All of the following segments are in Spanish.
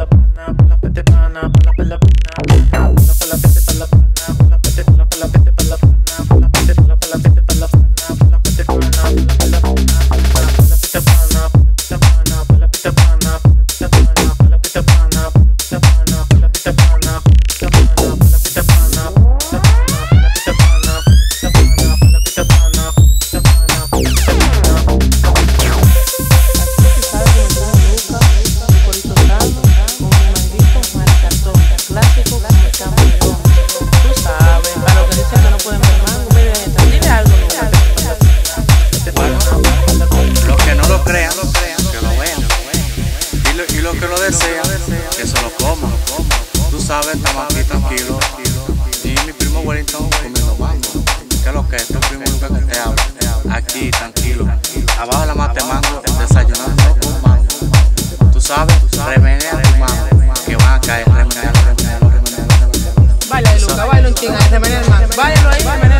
up que lo desea, que se lo coma. Tú sabes, estamos aquí tranquilos. Y mi primo Wellington comiendo mango. ¿Qué es lo que es? Tu primo nunca que te habla. Aquí tranquilo. Abajo la mate mango, desayunando con mango. Tú sabes, remenea tu mango. Que van a caer, remenea, remenea, remenea. Baila, Luca, baila un ching ahí, remenea el mango. Báilalo ahí, remenea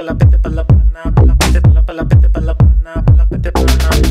Pala pete pala pana, pala pete pala pala pete pala pana, pala pete pala.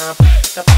up.